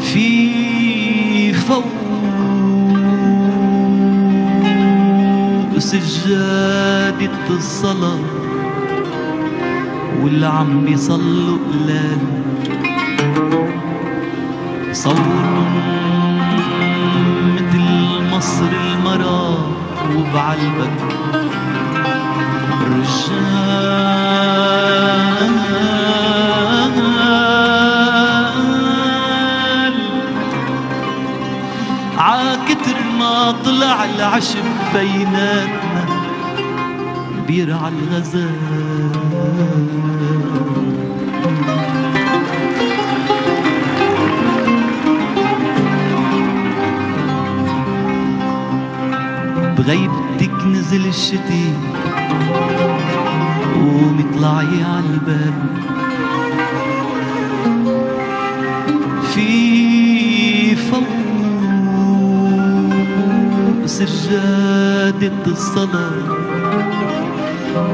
في فوق سجادة الصلاة واللي عم بيصلوا قلال صوت مصر المرا وبعلبك رجال طلع العشب بيناتنا بيرعى الغزال. بغيبتك نزل الشتي قومي اطلعي عالباب سجادة الصلاة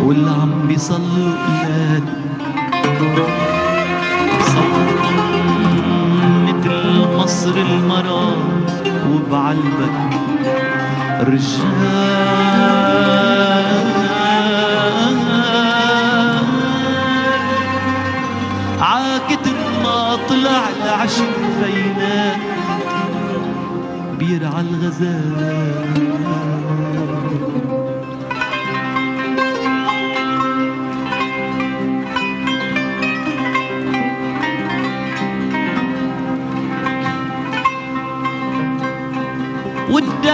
واللي عم صوت مثل مصر المرا وبعلبك رجال. عاكتر ما طلع العشق بينات بيرعى الغزال. والديك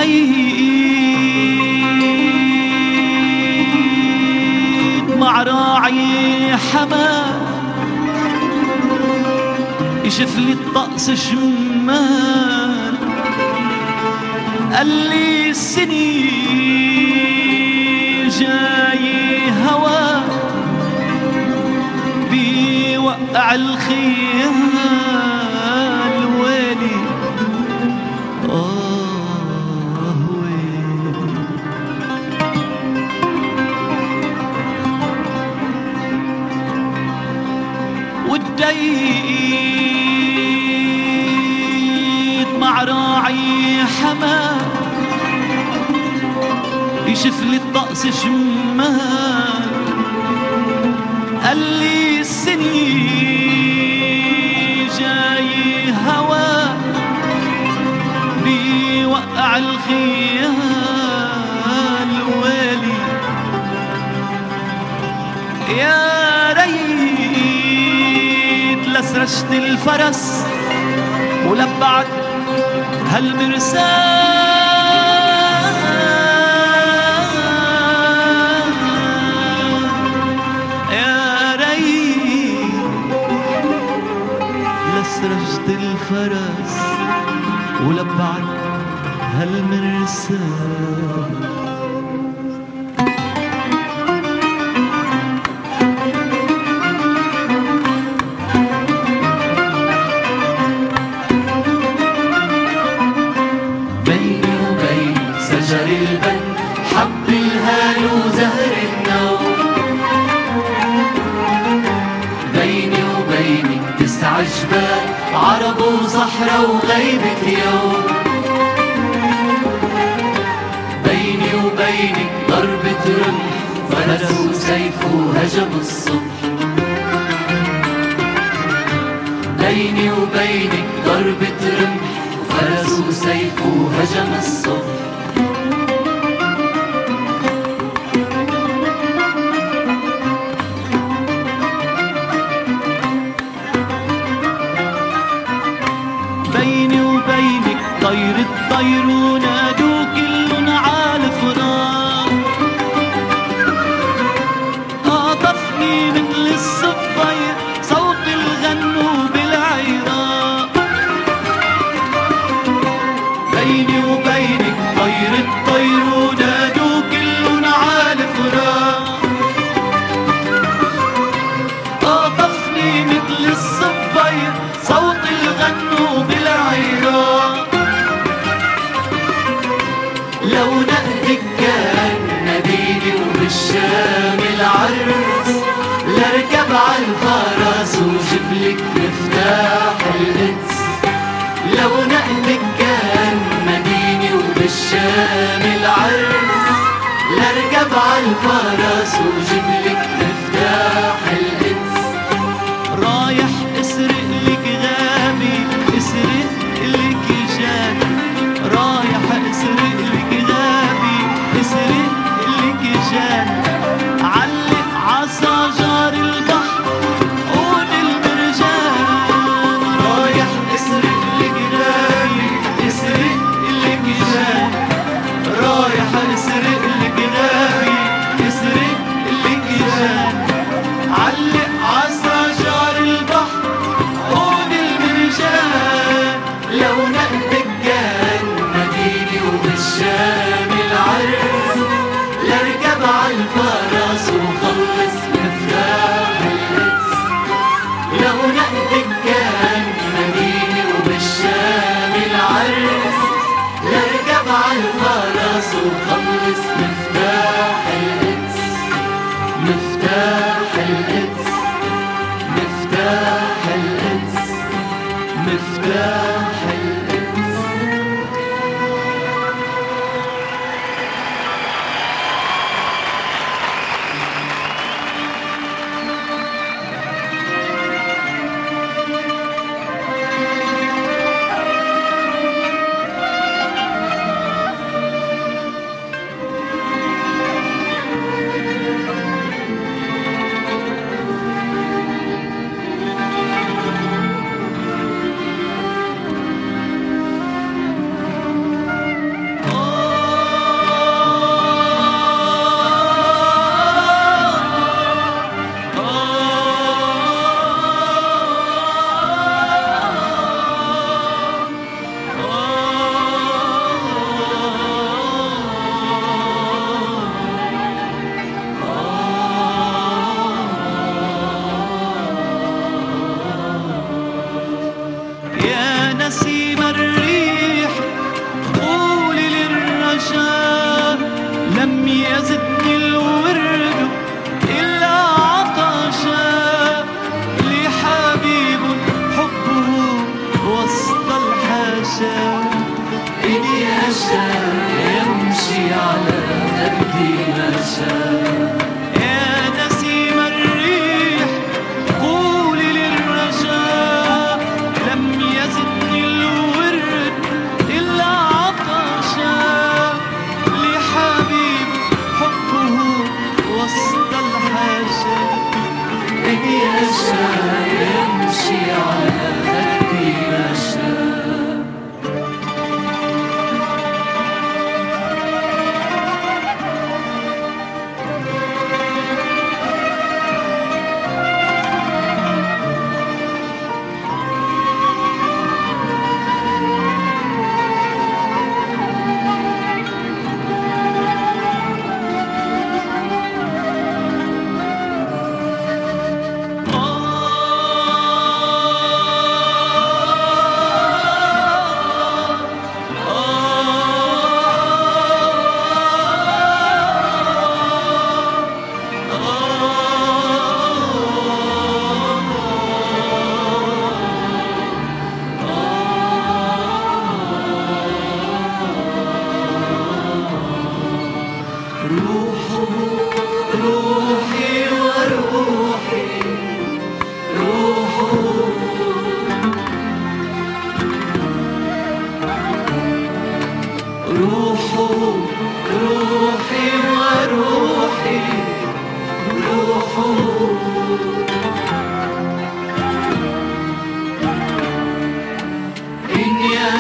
مع راعي حماه يشف لي الطقس شمال. قال لي السني جاي هوا بيوقع الخيال ويلي آه ويلي والديد مع راعي حماه يشف لي الطقس شمال قال لي السني جاي هوا. بيوقع الخيال ويلي يا ريت لسرشت الفرس ولبعت هالمرسال يا ريت لسرشت الفرس ولبعت هالمرسال تسع جبال عرب وصحراء وغيبة يوم بيني وبينك ضربة رمح فرس وسيف وهجم الصبح. بيني وبينك ضربة رمح فرس وسيف وهجم الصبح. despair. Sir.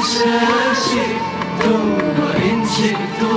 神弃，痛过，引起。